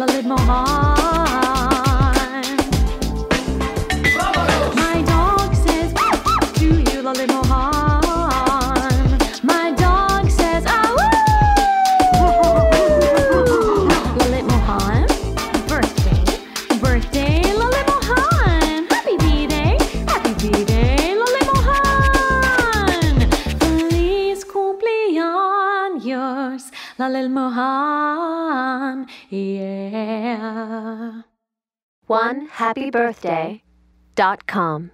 Lalid Mohar. yours, Lalil Mohan, yeah. One happy birthday dot com.